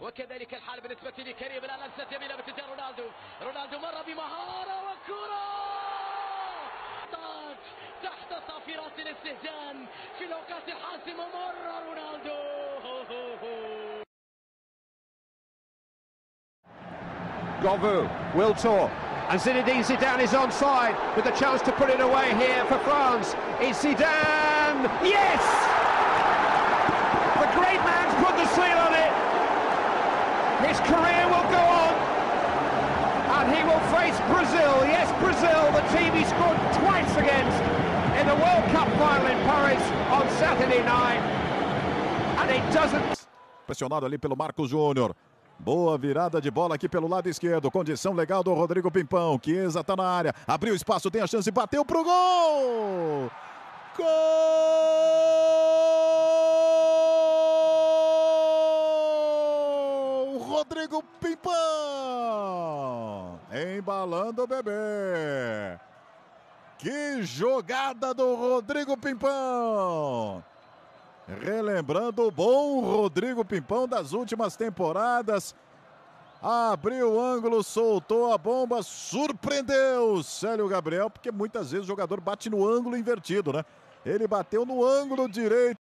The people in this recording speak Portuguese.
وكذلك الحال بالنسبة لكريم الآن لمسة يمينة باتجاه رونالدو. رونالدو مر بمهارة وكرة! طاج تحت صافرات الاستهجان. في الأوقات الحاسمة مر رونالدو. Govu, Will Tour, and Zinedine Zidane is onside with a chance to put it away here for France. Is Zidane? Yes! The great man's put the seal on it. His career will go on, and he will face Brazil. Yes, Brazil, the team he scored twice against in the World Cup final in Paris on Saturday night, and it doesn't. Pressionado ali pelo Marcos Júnior. Boa virada de bola aqui pelo lado esquerdo. Condição legal do Rodrigo Pimpão. Chiesa tá na área. Abriu espaço, tem a chance, bateu pro gol! Gol! Rodrigo Pimpão! Embalando o bebê. Que jogada do Rodrigo Pimpão! Relembrando o bom Rodrigo Pimpão das últimas temporadas. Abriu o ângulo, soltou a bomba, surpreendeu Célio Gabriel, porque muitas vezes o jogador bate no ângulo invertido, né? Ele bateu no ângulo direito.